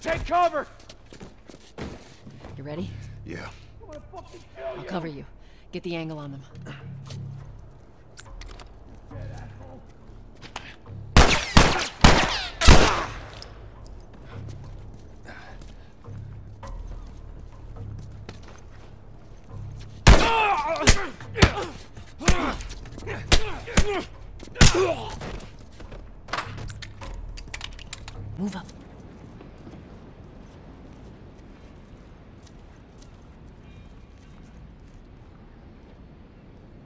Take cover! You ready? Yeah. I'll cover you. Get the angle on them. Move up.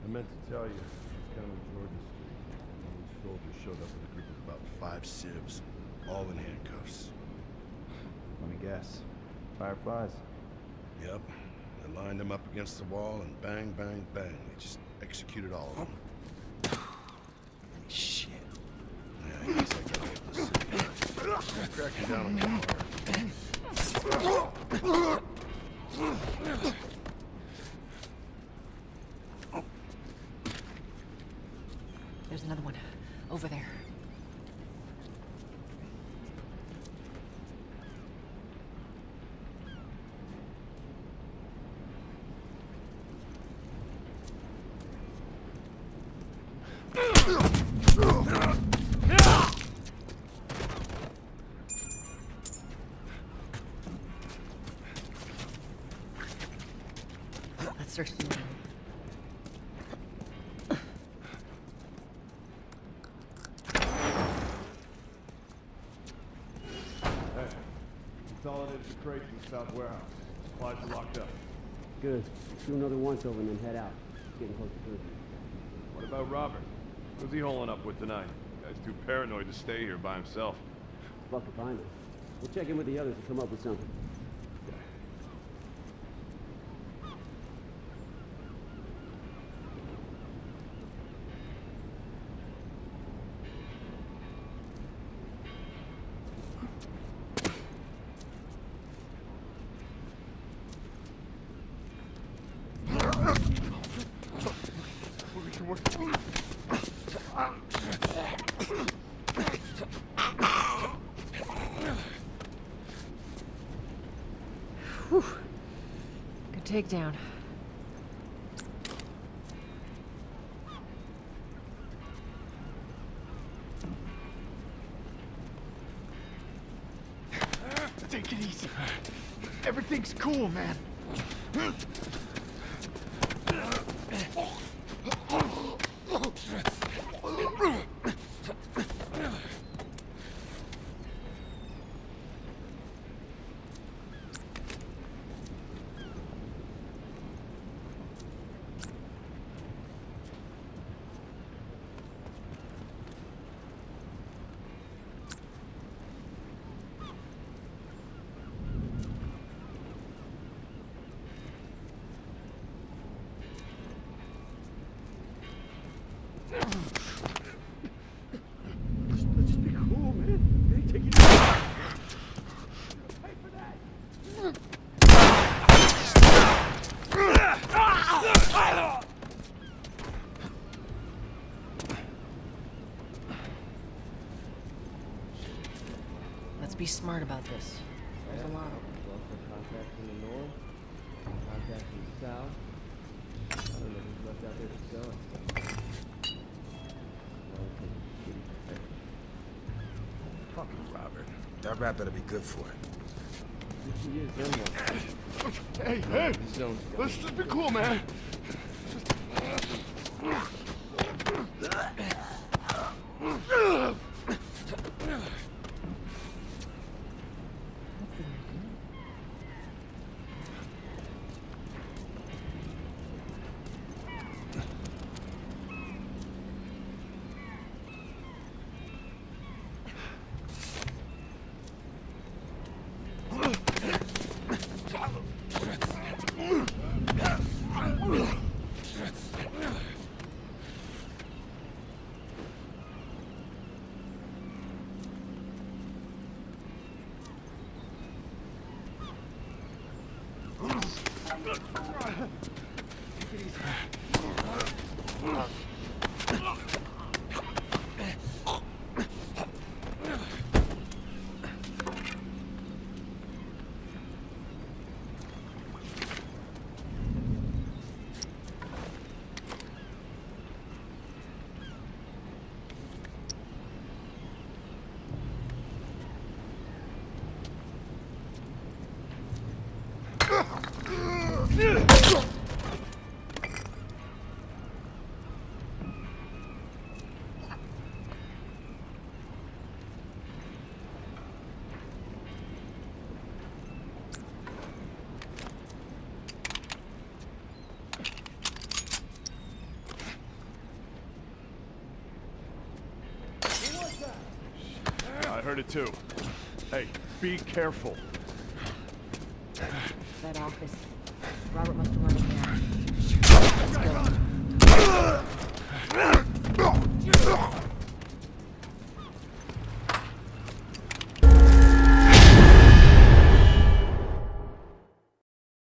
I meant to tell you, down on Jordan Street, these soldiers showed up with a group of about five civs, all in handcuffs. Let me guess. Fireflies? Yep. They lined them up against the wall and bang, bang, bang. They just executed all of them. Shit. Yeah, he's like that with the city. Cracking down on them hard. There's another one. Over there. Let's search the room. Hey, consolidated the crates in the south warehouse. Supplies are locked up. Good. Do another once over and then head out. Getting close to curfew. What about Robert? Who's he holing up with tonight? Guy's too paranoid to stay here by himself. Fuck if I know. We'll check in with the others and come up with something. Takedown. Take it easy. Everything's cool, man. Let's, let's just be cool, man. Hey, take it easy. Let's be smart about this. There's a lot of them. Contact from the north. Contact from the south. I don't know who's left out there to sell it. Fucking Robert. That rap better be good for it. He is done one. Hey, hey! The zone's got Let's just be cool, man. Take it easy. I heard it too. Hey, be careful. That office. Robert must have run it down.